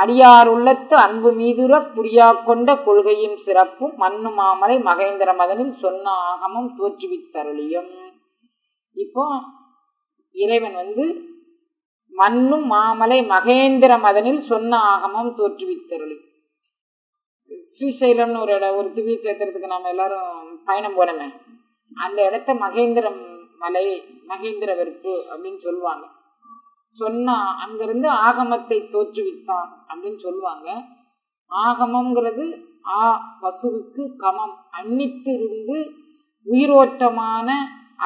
அடியார் உள்ளத்து அன்பு மீதுர புரியா கொண்ட கொள்கையும் சிறப்பும் மண்ணு மாமலை மகேந்திர மதனில் சொன்ன ஆகமம் தோற்றுவித்தருளியும். இப்போ இறைவன் வந்து மண்ணும் மாமலை மகேந்திர மதனில் சொன்ன ஆகமம் தோற்றுவித்தருளி. ஸ்ரீசைலம்னு ஒரு இடம் ஒரு திவ்ய சேத்திரத்துக்கு நாம எல்லாரும் பயணம் போனோமே. அந்த இடத்த மகேந்திரம் மலை மகேந்திர வெறுப்பு அப்படின்னு சொல்லுவாங்க. சொன்னா அங்கிருந்து ஆகமத்தை தோற்றுவித்தான் அப்படின்னு சொல்லுவாங்க. ஆகமம்ங்கிறது ஆ பசுவுக்கு கமம். அன்னித்திருந்து உயிரோட்டமான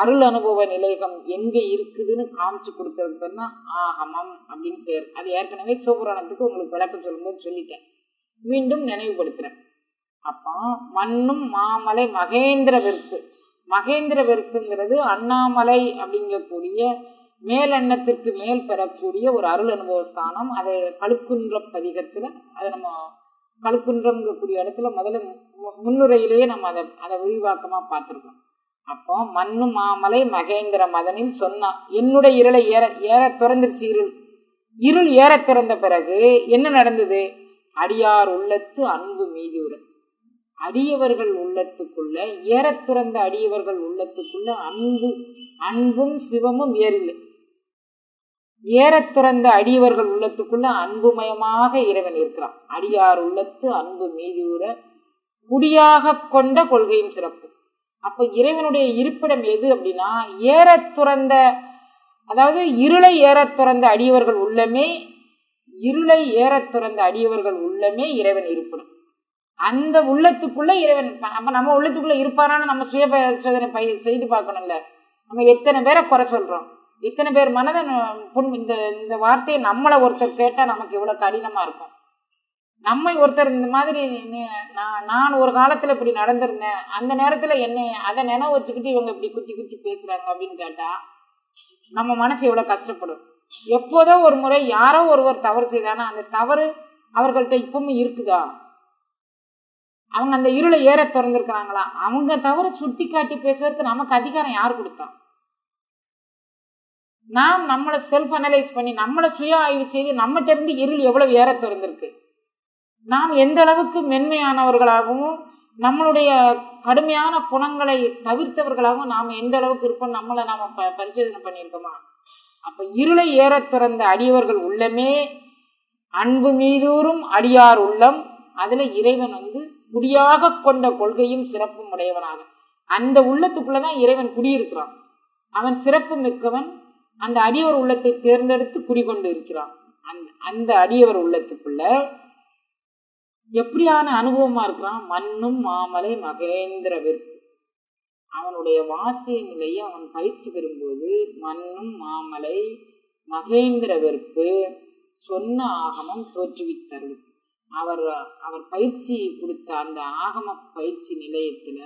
அருள் அனுபவ நிலையகம் எங்க இருக்குதுன்னு காமிச்சு கொடுக்கறதுக்கு தான் ஆகமம் அப்படின்னு பேர். அது ஏற்கனவே சிவபுராணத்துக்கு உங்களுக்கு விளக்கம் சொல்லும்போது சொல்லிட்டேன். மீண்டும் நினைவுபடுத்துறேன். அப்போ மண்ணும் மாமலை மகேந்திர வெறுப்பு. மகேந்திர வெறுப்புங்கிறது அண்ணாமலை அப்படிங்கக்கூடிய மேலெண்ணத்திற்கு மேல் பெறக்கூடிய ஒரு அருள் அனுபவ ஸ்தானம். அதை கழுக்குன்றம் பதிகத்தில் அதை நம்ம கழுக்குன்றம்ங்கக்கூடிய இடத்துல முதல்ல மு- முன்னுரையிலேயே நம்ம அதை அதை விரிவாக்கமாக பார்த்துருக்கோம். அப்போ மண்ணு மாமலை மகேந்திர மதனில் சொன்னான் என்னுடைய இருளை ஏற ஏற திறந்துருச்சு இருள். இருள் ஏற திறந்த பிறகு என்ன நடந்தது? அடியார் உள்ளத்து அன்பு மீதுர அடியவர்கள் உள்ளத்துக்குள்ள ஏற துறந்த அடியவர்கள் உள்ளத்துக்குள்ள அன்பு அன்பும் சிவமும் ஏறில்லை ஏற துறந்த அடியவர்கள் உள்ளத்துக்குள்ள அன்புமயமாக இறைவன் இருக்கிறான். அடியார் உள்ளத்து அன்பு மீதுர குடியாக கொண்ட கொள்கையும் சிறப்பு. அப்ப இறைவனுடைய இருப்பிடம் எது அப்படின்னா ஏற துறந்த அதாவது இருளை ஏற துறந்த அடியவர்கள் உள்ளமே இருளை ஏற துறந்த அடியவர்கள் உள்ளமே இறைவன் இருப்பிடம். அந்த உள்ளத்துக்குள்ள இறைவன் அப்ப நம்ம உள்ளத்துக்குள்ள இருப்பாரான்னு நம்ம சுய பரிசோதனை பயிர் செய்து பார்க்கணும்ல. நம்ம எத்தனை பேரை குறை சொல்றோம்? இத்தனை பேர் மனதை புண் இந்த இந்த வார்த்தையை நம்மளை ஒருத்தர் கேட்டால் நமக்கு இவ்வளோ கடினமாக இருக்கும். நம்மை ஒருத்தர் இந்த மாதிரி நான் நான் ஒரு காலத்தில் இப்படி நடந்திருந்தேன். அந்த நேரத்தில் என்னை அதை நினைவு வச்சுக்கிட்டு இவங்க இப்படி குத்தி குத்தி பேசுகிறாங்க அப்படின்னு கேட்டால் நம்ம மனசு எவ்வளோ கஷ்டப்படும். எப்போதோ ஒரு முறை யாரோ ஒருவர் தவறு செய்தானா அந்த தவறு அவர்கள்ட்ட இப்பவும் இருக்குதா? அவங்க அந்த இருளை ஏற திறந்துருக்கிறாங்களா? அவங்க தவறு சுட்டி காட்டி பேசுறதுக்கு நமக்கு அதிகாரம் யார் கொடுத்தான் நாம் நம்மளை செல்ஃப் அனலைஸ் பண்ணி நம்மளை சுய ஆய்வு செய்து நம்மகிட்டருந்து இருள் எவ்வளவு ஏற திறந்திருக்கு நாம் எந்த அளவுக்கு மென்மையானவர்களாகவும் நம்மளுடைய கடுமையான குணங்களை தவிர்த்தவர்களாகவும் நாம் எந்த அளவுக்கு இருப்போம் நம்மளை நாம் ப- பரிசோதனை பண்ணியிருக்கோமா? அப்போ இருளை ஏற திறந்த அடியவர்கள் உள்ளமே அன்பு மீதூறும் அடியார் உள்ளம் அதில் இறைவன் வந்து குடியாக கொண்ட கொள்கையும் சிறப்பும் உடையவனாக. அந்த உள்ளத்துக்குள்ளே தான் இறைவன் குடியிருக்கிறான். அவன் சிறப்பு மிக்கவன் அந்த அடியவர் உள்ளத்தை தேர்ந்தெடுத்து குடிகொண்டு இருக்கிறான் அந்த அந்த அடியவர் உள்ளத்துக்குள்ள எப்படியான அனுபவமா இருக்கிறான்? மண்ணும் மாமலை மகேந்திர விற்பு. அவனுடைய வாசிய நிலையை அவன் பயிற்சி பெறும்போது மண்ணும் மாமலை மகேந்திர வெறுப்பு சொன்ன ஆகமம் தோற்றுவித்தருள் அவர் அவர் பயிற்சி கொடுத்த அந்த ஆகம பயிற்சி நிலையத்தில்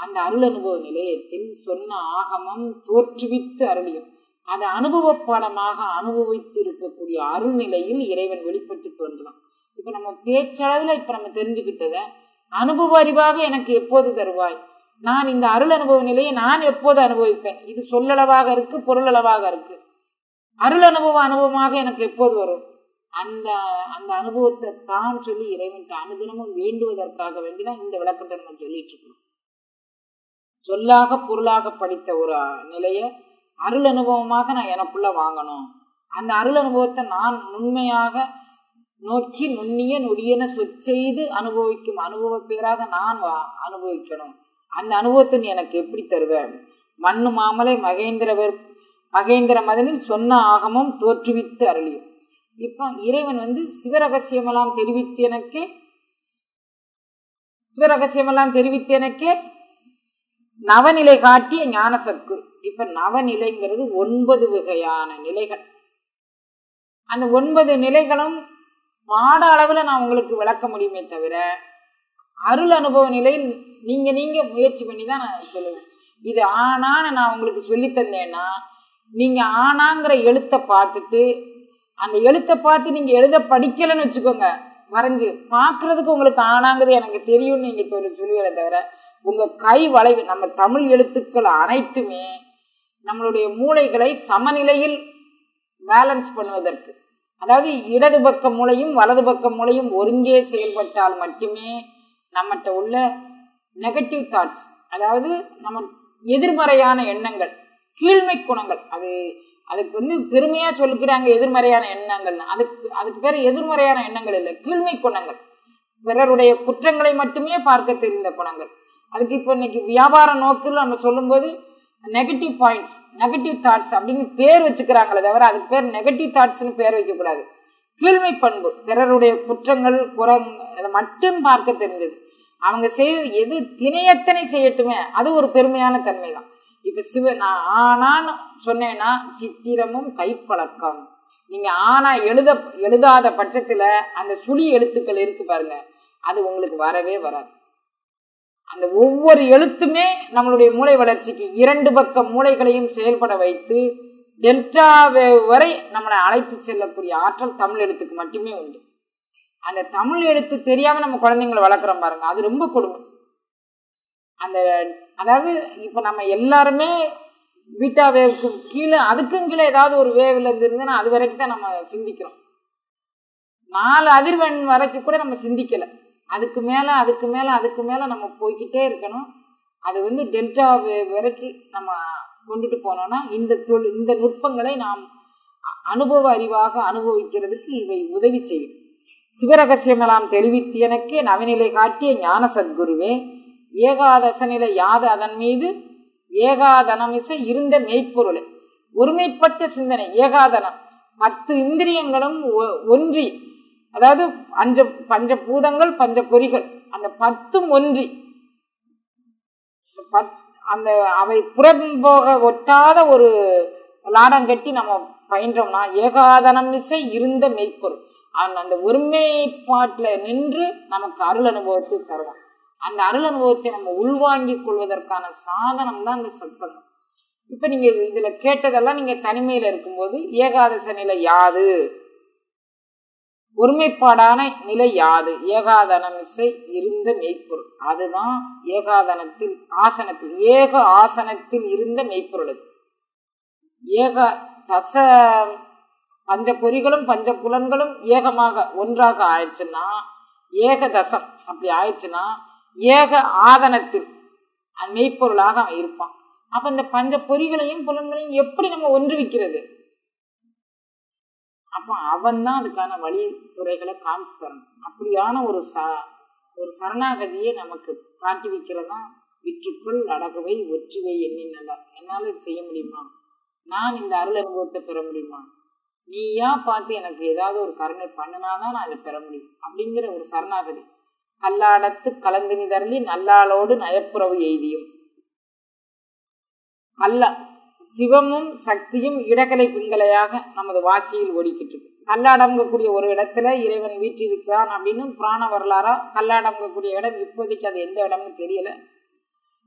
அந்த அருள் அனுபவ நிலையத்தில் சொன்ன ஆகமம் தோற்றுவித்து அருளியும் அதை அனுபவ பாடமாக அனுபவித்து இருக்கக்கூடிய அருள்நிலையில் இறைவன் வெளிப்பட்டு தோன்றலாம் இப்ப நம்ம பேச்சளவில் இப்ப நம்ம தெரிஞ்சுக்கிட்டத அனுபவ அறிவாக எனக்கு எப்போது தருவாய்? நான் இந்த அருள் அனுபவ நிலையை நான் எப்போது அனுபவிப்பேன்? இது சொல்லளவாக இருக்கு பொருளளவாக இருக்கு. அருள் அனுபவ அனுபவமாக எனக்கு எப்போது வரும்? அந்த அந்த அனுபவத்தை தான் சொல்லி இறைவன்கிட்ட அனுதினமும் வேண்டுவதற்காக வேண்டிதான் இந்த விளக்கத்தை நம்ம சொல்லிட்டு இருக்கோம். சொல்லாக பொருளாக படித்த ஒரு நிலையை அருள் அனுபவமாக நான் எனக்குள்ள வாங்கணும். அந்த அருள் அனுபவத்தை நான் உண்மையாக நோக்கி நுண்ணிய நொடியென சொற்செய்து அனுபவிக்கும் அனுபவ பேராக நான் வா- அனுபவிக்கணும். அந்த அனுபவத்தை நீ எனக்கு எப்படி தருவேன் மண்ணு மாமலை மகேந்திரவர் மகேந்திர மதனில் சொன்ன ஆகமும் தோற்றுவித்து அருளியும் இப்போ இறைவன் வந்து சிவரகசியமெல்லாம் தெரிவித்து எனக்கே சிவரகசியமெல்லாம் தெரிவித்து எனக்கே நவநிலை காட்டிய ஞான சத்குரு இப்ப நவநிலைங்கிறது ஒன்பது வகையான நிலைகள். அந்த ஒன்பது நிலைகளும் மாட அளவில் நான் உங்களுக்கு விளக்க முடியுமே தவிர அருள் அனுபவ நிலையில் நீங்கள் நீங்கள் முயற்சி பண்ணி தான் நான் சொல்லுவேன். இது ஆனான்னு நான் உங்களுக்கு சொல்லி தந்தேன்னா நீங்கள் ஆனாங்கிற எழுத்தை பார்த்துட்டு அந்த எழுத்தை பார்த்து நீங்கள் எழுத படிக்கலைன்னு வச்சுக்கோங்க வரைஞ்சு பார்க்குறதுக்கு உங்களுக்கு ஆனாங்கிறது எனக்கு தெரியும்னு நீங்கள் சொல்லி சொல்லுவதை தவிர உங்கள் கை வளைவு நம்ம தமிழ் எழுத்துக்கள் அனைத்துமே நம்மளுடைய மூளைகளை சமநிலையில் பேலன்ஸ் பண்ணுவதற்கு. அதாவது இடது பக்க மூளையும் வலது பக்க மூளையும் ஒருங்கே செயல்பட்டால் மட்டுமே நம்மகிட்ட உள்ள நெகட்டிவ் தாட்ஸ் அதாவது நம்ம எதிர்மறையான எண்ணங்கள் கீழ்மை குணங்கள் அது அதுக்கு வந்து பெருமையாக சொல்லிக்கிறாங்க எதிர்மறையான எண்ணங்கள் அதுக்கு அதுக்கு பேர் எதிர்மறையான எண்ணங்கள் இல்லை கீழ்மை குணங்கள். பிறருடைய குற்றங்களை மட்டுமே பார்க்க தெரிந்த குணங்கள். அதுக்கு இப்போ இன்னைக்கு வியாபார நோக்கில் நம்ம சொல்லும்போது நெகட்டிவ் பாயிண்ட்ஸ் நெகட்டிவ் தாட்ஸ் அப்படின்னு பேர் வச்சுக்கிறாங்களே தவிர அதுக்கு பேர் நெகட்டிவ் தாட்ஸ்னு பேர் வைக்கக்கூடாது. கீழ்மை பண்பு பிறருடைய குற்றங்கள் குறங் அதை மட்டும் பார்க்க தெரிஞ்சது. அவங்க செய்து எது திணையத்தனை செய்யட்டுமே அது ஒரு பெருமையான தன்மை தான் இப்போ சிவ நான் ஆனான்னு சொன்னேன்னா சித்திரமும் கைப்பழக்கம். நீங்கள் ஆனா எழுத எழுதாத பட்சத்தில் அந்த சுழி எழுத்துக்கள் இருக்கு பாருங்க அது உங்களுக்கு வரவே வராது. அந்த ஒவ்வொரு எழுத்துமே நம்மளுடைய மூளை வளர்ச்சிக்கு இரண்டு பக்க மூளைகளையும் செயல்பட வைத்து டெல்டா வேவ் வரை நம்மளை அழைத்து செல்லக்கூடிய ஆற்றல் தமிழ் எழுத்துக்கு மட்டுமே உண்டு. அந்த தமிழ் எழுத்து தெரியாமல் நம்ம குழந்தைங்களை வளர்க்குறோம் பாருங்க அது ரொம்ப கொடுமை. அந்த அதாவது இப்போ நம்ம எல்லாருமே பீட்டா வேவுக்கு கீழே அதுக்கும் கீழே ஏதாவது ஒரு வேவில் இருந்ததுன்னா அது வரைக்கும் தான் நம்ம சிந்திக்கிறோம். நாலு அதிர்வெண் வரைக்கும் கூட நம்ம சிந்திக்கலை. அதுக்கு மேலே அதுக்கு மேலே அதுக்கு மேலே நம்ம போய்கிட்டே இருக்கணும். அது வந்து டெல்டா வரைக்கும் நம்ம கொண்டுட்டு போனோம்னா இந்த தொழில் இந்த நுட்பங்களை நாம் அனுபவ அறிவாக அனுபவிக்கிறதுக்கு இவை உதவி செய்யும். சிவரகசியமெல்லாம் தெரிவித்து எனக்கே நவநிலை காட்டிய ஞான சத்குருவே ஏகாதச நிலை யாது அதன் மீது? ஏகாதனமிசை இருந்த மெய்ப்பொருளை. ஒருமைப்பட்ட சிந்தனை ஏகாதனம். பத்து இந்திரியங்களும் ஒன்றி அதாவது அஞ்ச பஞ்ச பூதங்கள் பஞ்ச பொறிகள் அந்த பத்தும் ஒன்றி. அந்த அவை புறம்போக ஒட்டாத ஒரு லாடம் கட்டி நம்ம பயின்றோம்னா ஏகாதனம் இசை இருந்த மெய்ப்பொருள். அந்த ஒருமைப்பாட்டில் நின்று நமக்கு அருள் அனுபவத்தை தருவான். அந்த அருள் அனுபவத்தை நம்ம உள்வாங்கிக் கொள்வதற்கான சாதனம் தான் அந்த சத்சங்கம். இப்போ நீங்கள் இதில் கேட்டதெல்லாம் நீங்கள் தனிமையில் இருக்கும்போது ஏகாதச நிலை யாது? ஒருமைப்பாடான நிலை யாது? ஏகாதனம் இசை இருந்த மெய்ப்பொருள். அதுதான் ஏகாதனத்தில் ஆசனத்தில் ஏக ஆசனத்தில் இருந்த மெய்ப்பொருள் ஏக தச பஞ்ச பொறிகளும் பஞ்ச புலன்களும் ஏகமாக ஒன்றாக ஆயிடுச்சுன்னா ஏக தசம் அப்படி ஆயிடுச்சுன்னா ஏக ஆதனத்தில் மெய்ப்பொருளாக அவன் இருப்பான். அப்ப இந்த பஞ்ச பொறிகளையும் புலன்களையும் எப்படி நம்ம ஒன்றுவிக்கிறது? அப்போ அவன் தான் அதுக்கான வழித்துறைகளை காமிச்சு தரணும். அப்படியான ஒரு ச ஒரு சரணாகதியை நமக்கு காட்டி வைக்கிறதா விற்றுக்குள் அடகுவை ஒற்றுவை எண்ணினதா. என்னால இது செய்ய முடியுமா? நான் இந்த அருள் அனுபவத்தை பெற முடியுமா? நீயா பார்த்து எனக்கு ஏதாவது ஒரு கருணை பண்ணினாதான் நான் அதை பெற முடியும் அப்படிங்கிற ஒரு சரணாகதி. கல்லாடத்து கலந்தினி தரலி நல்லாளோடு நயப்புறவு எய்தியும். அல்ல சிவமும் சக்தியும் இடகலை பிங்கலையாக நமது வாசியில் ஓடிக்கிட்டு இருக்கு கல்லாடம்கக்கூடிய ஒரு இடத்துல இறைவன் வீற்றிருக்கிறான் அப்படின்னு புராண வரலாறா கல்லாடம்கக்கூடிய இடம் இப்போதைக்கு அது எந்த இடம்னு தெரியல.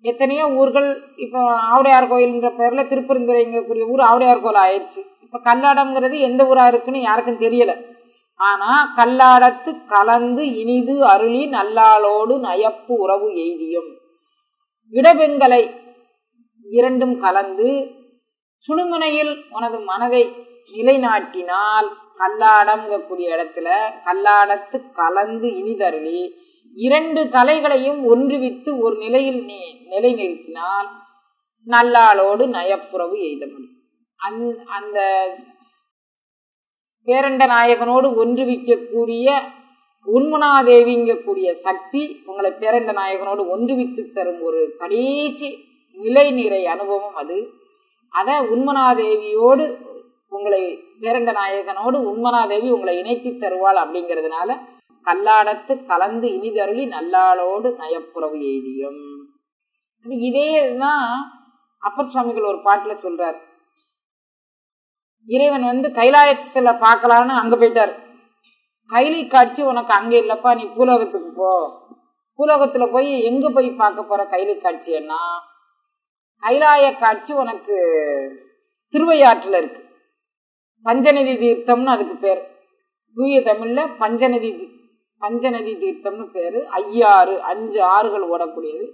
எத்தனையோ ஊர்கள் இப்போ ஆவுடையார் கோயில்ன்ற பேரில் திருப்பெருந்துறைங்கக்கூடிய ஊர் ஆவுடையார் கோயில் ஆயிடுச்சு. இப்போ கல்லாடம்ங்கிறது எந்த ஊராக இருக்குன்னு யாருக்கும் தெரியல. ஆனால் கல்லாடத்து கலந்து இனிது அருளி நல்லாளோடு நயப்பு உறவு எய்தியும். இடபெண்களை இரண்டும் கலந்து சுழுமுனையில் உனது மனதை நிலைநாட்டினால் கல்லாடம்ங்கக்கூடிய இடத்துல கல்லாடத்து கலந்து இனிதருளி இரண்டு கலைகளையும் ஒன்றுவித்து ஒரு நிலையில் நீ நிலை நிறுத்தினால் நல்லாளோடு நயப்புறவு எய்த முடியும் அந் அந்த பேரண்ட நாயகனோடு ஒன்றுவிக்கக்கூடிய உண்மனாதேவிங்கக்கூடிய சக்தி உங்களை பேரண்ட நாயகனோடு ஒன்றுவித்து தரும் ஒரு கடைசி நிலை நிறை அனுபவம் அது. அதை உண்மனாதேவியோடு உங்களை பேரண்ட நாயகனோடு உண்மனாதேவி உங்களை இணைத்து தருவாள் அப்படிங்கிறதுனால கல்லாடத்து கலந்து இனிதருளி நல்லாளோடு நயப்புறவு எழுதியும் இதே தான் அப்பர் சுவாமிகள் ஒரு பாட்டில் சொல்றார். இறைவன் வந்து கைலாயத்தில் பார்க்கலான்னு அங்கே போயிட்டார். கைலை காட்சி உனக்கு அங்கே இல்லைப்பா நீ பூலோகத்துக்கு போ. பூலோகத்தில் போய் எங்கே போய் பார்க்க போகிற கைலை காட்சின்னா ஐராய காட்சி உனக்கு திருவையாற்றில் இருக்கு. பஞ்சநதி தீர்த்தம்னு அதுக்கு பேர். தூய தமிழில் பஞ்சநதி பஞ்சநதி தீர்த்தம்னு பேர். ஐயாறு அஞ்சு ஆறுகள் ஓடக்கூடியது.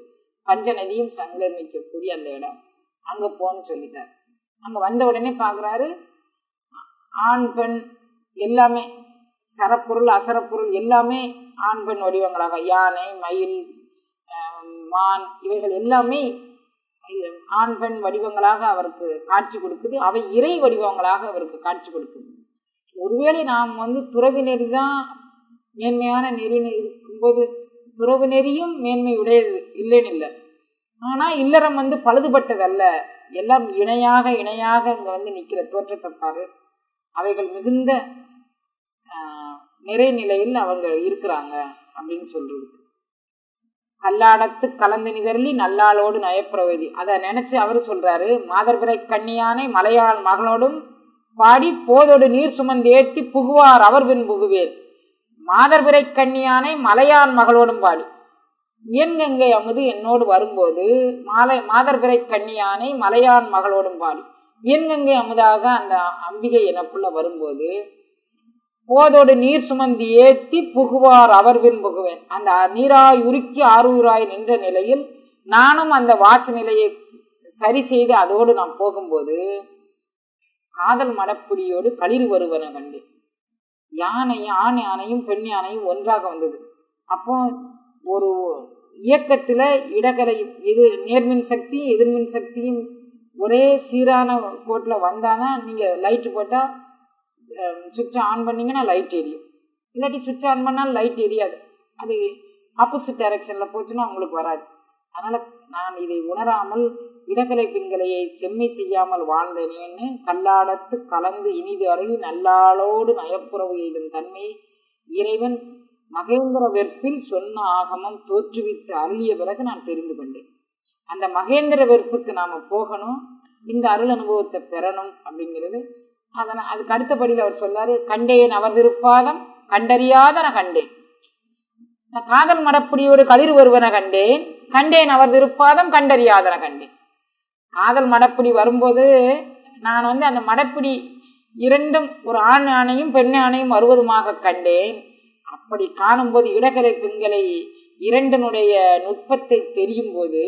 பஞ்சநதியும் சங்கமிக்கக்கூடிய அந்த இடம். அங்கே போன்னு சொல்லிட்டார். அங்கே வந்த உடனே பார்க்குறாரு ஆண் பெண் எல்லாமே சரப்பொருள் அசரப்பொருள் எல்லாமே ஆண் பெண் வடிவங்களாக. யானை மயில் மான் இவைகள் எல்லாமே ஆண் பெண் வடிவங்களாக அவருக்கு காட்சி கொடுக்குது. அவை இறை வடிவங்களாக அவருக்கு காட்சி கொடுக்குது. ஒருவேளை நாம் வந்து துறவி நெறி தான் மேன்மையான நெறி இருக்கும்போது துறவு நெறியும் மேன்மை உடையது இல்லைன்னு இல்லை. ஆனால் இல்லறம் வந்து பழுதுபட்டதல்ல. எல்லாம் இணையாக இணையாக இங்கே வந்து நிற்கிற தோற்றத்தை பாரு. அவைகள் மிகுந்த நிறை நிறைநிலையில் அவங்க இருக்கிறாங்க அப்படின்னு சொல்றது. கல்லாடத்து கலந்து நிதறலி நல்லாளோடு நயப்பிரவேதி. அதை நினைச்சு அவரு சொல்றாரு மாதர்பிரை கண்ணியானை மலையாள் மகளோடும் பாடி போதோடு நீர் சுமந்து ஏற்றி புகுவார் அவர் பின் புகுவேர். மாதர்பிரை கண்ணியானை மலையான் மகளோடும் பாடி. இயன்கங்கை அமுது என்னோடு வரும்போது மாலை மாதர்பிரை கண்ணியானை மலையான் மகளோடும் பாடி. இயன்கங்கை அமுதாக அந்த அம்பிகை எனக்குள்ள வரும்போது போதோடு நீர் சுமந்து ஏத்தி புகுவார் அவர் பின் புகுவேன் அந்த நீராய் உருக்கி ஆரூராய் நின்ற நிலையில் நானும் அந்த வாச நிலையை சரி செய்து அதோடு நான் போகும்போது காதல் மடப்புடியோடு களிர் வருவன கண்டு. யானையும் ஆண் யானையும் பெண் யானையும் ஒன்றாக வந்தது. அப்போ ஒரு இயக்கத்துல இடகரை இது நேர்மின் சக்தியும் எதிர்மின் சக்தியும் ஒரே சீரான கோட்டில் வந்தானா நீங்கள் லைட்டு போட்டால் Um, சுவிட்சை ஆன் பண்ணிங்கன்னா லைட் எரியும். இல்லாட்டி சுவிட்ச் ஆன் பண்ணாலும் லைட் எரியாது. அது ஆப்போசிட் டைரக்ஷனில் போச்சுன்னா உங்களுக்கு வராது. அதனால் நான் இதை உணராமல் இடக்கலை பின்கலையை செம்மை செய்யாமல் வாழ்ந்தேனேன்னு கல்லாடத்து கலந்து இனிது அருளி நல்லாளோடு நயப்புறவு எய்தும் தன்மையை இறைவன் மகேந்திர வெற்பில் சொன்ன ஆகமம் தோற்றுவித்து அருளிய பிறகு நான் தெரிந்து கொண்டேன். அந்த மகேந்திர வெறுப்புக்கு நாம் போகணும் இந்த அருள் அனுபவத்தை பெறணும் அப்படிங்கிறது அதனால் அதுக்கு அடுத்தபடியில் அவர் சொன்னார் கண்டேன் அவர் திருப்பாதம் கண்டறியாத நான் கண்டேன். நான் காதல் மடப்பிடியோடு களிர் வருவன கண்டேன் கண்டேன் அவர் திருப்பாதம் கண்டறியாதன கண்டேன். காதல் மடப்பிடி வரும்போது நான் வந்து அந்த மடப்பிடி இரண்டும் ஒரு ஆண் ஆணையும் பெண் ஆணையும் வருவதுமாக கண்டேன். அப்படி காணும்போது இடகரை பெண்களை இரண்டனுடைய நுட்பத்தை தெரியும் போது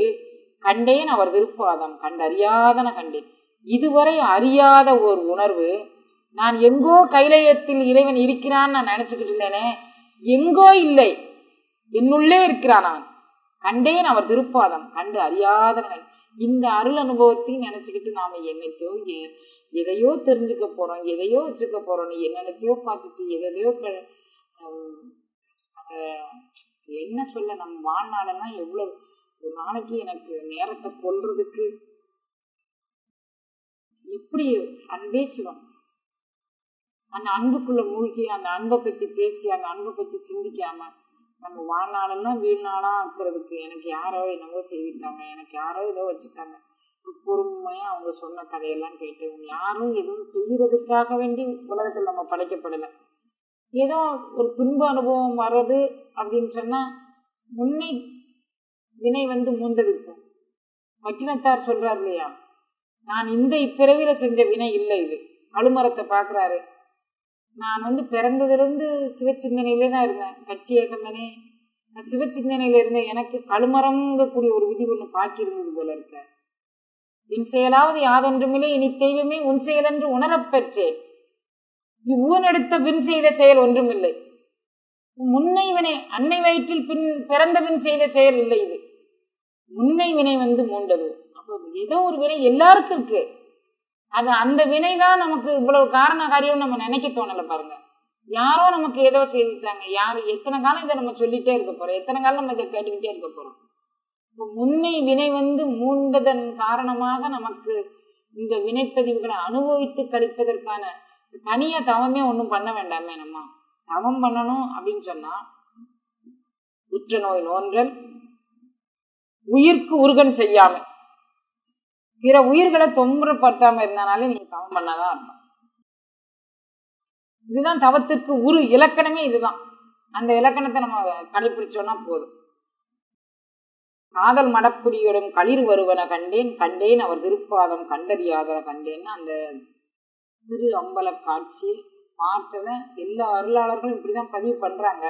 கண்டேன் அவர் திருப்பாதம் கண்டறியாதன கண்டேன். இதுவரை அறியாத ஒரு உணர்வு. நான் எங்கோ கைலயத்தில் இறைவன் இருக்கிறான்னு நான் நினச்சிக்கிட்டு இருந்தேனே. எங்கோ இல்லை. என்னுள்ளே இருக்கிறான் நான். கண்டேன் அவர் திருப்பாதம். கண்டு அறியாதவன். இந்த அருள் அனுபவத்தையும் நினைச்சுக்கிட்டு நாம என்னத்தையோ எ- எதையோ தெரிஞ்சுக்க போறோம். எதையோ வச்சுக்க போறோம். என்னென்னத்தையோ பார்த்துட்டு எதையோ க- என்ன சொல்ல நம்ம வாழ்நாளெல்லாம் எவ்வளவு ஒரு நாளைக்கு எனக்கு நேரத்தை கொல்றதுக்கு எப்படி அன்பே சிவம் அந்த அன்புக்குள்ள மூழ்கி அந்த அன்பை பத்தி பேசி அந்த அன்பை பத்தி சிந்திக்காம நம்ம வாழ்நாளெல்லாம் வீழ்நாளா ஆக்குறதுக்கு எனக்கு யாரோ என்னவோ செய்திருக்காங்க எனக்கு யாரோ ஏதோ வச்சுட்டாங்க. பொறுமையா அவங்க சொன்ன கதையெல்லாம் கேட்டு யாரும் எதுவும் செய்யறதுக்காக வேண்டி உலகத்தில் நம்ம படைக்கப்படலை. ஏதோ ஒரு துன்ப அனுபவம் வர்றது அப்படின்னு சொன்னா முன்னை வினை வந்து மூண்டதிருக்கும் மட்டினத்தார் சொல்றார் இல்லையா? நான் இந்த இப்பிறவில செஞ்ச வினை இல்லை இது. அழுமரத்தை பார்க்குறாரு நான் வந்து பிறந்ததுலேருந்து சிவச்சிந்தனையிலே தான் இருந்தேன். கட்சி ஏகமனே நான் சிவச்சிந்தனையில் இருந்தேன். எனக்கு கழுமரங்கக்கூடிய ஒரு விதி ஒன்று பாக்கியிருந்தது போல இருக்க. என் செயலாவது யாதொன்றுமில்லை. இனி தெய்வமே உன் செயலென்று உணரப்பெற்றேன் இவ்வூனெடுத்த பின் செய்த செயல் ஒன்றுமில்லை. முன்னை வினை அன்னை வயிற்றில் பின் பிறந்த பின் செய்த செயல் இல்லை இது. முன்னை வினை வந்து மூண்டது. ஏதோ ஒரு வினை எல்லாருக்கும் இருக்கு. அது அந்த வினை தான் நமக்கு இவ்வளவு காரண காரியம் நம்ம நினைக்க தோணல பாருங்க. யாரோ நமக்கு ஏதோ செய்துட்டாங்க. யாரு எத்தனை காலம் இதை நம்ம சொல்லிட்டே இருக்க போறோம்? எத்தனை காலம் நம்ம இதை கேட்டுக்கிட்டே இருக்க போறோம்? இப்போ முன்னை வினை வந்து மூண்டதன் காரணமாக நமக்கு இந்த வினைப்பதிவுகளை அனுபவித்து கழிப்பதற்கான தனியா தவமே ஒன்றும் பண்ண வேண்டாமே நம்ம. தவம் பண்ணணும் அப்படின்னு சொன்னா உற்ற நோய் நோன்றல் உயிர்க்கு உருகன் செய்யாம. பிற உயிர்களை தொம்புறப்படுத்தாம இருந்தானாலே நீங்க தவம் பண்ணாதான் இருக்கும் இதுதான் தவத்திற்கு ஒரு இலக்கணமே இதுதான். அந்த இலக்கணத்தை நம்ம கடைபிடிச்சோம்னா போதும். காதல் மடப்புடியுடன் களிர் வருவன கண்டேன் கண்டேன் அவர் திருப்பாதம் கண்டறியாதன கண்டேன்னு அந்த திரு அம்பல காட்சி பார்த்ததை எல்லா அருளாளர்களும் இப்படிதான் பதிவு பண்றாங்க.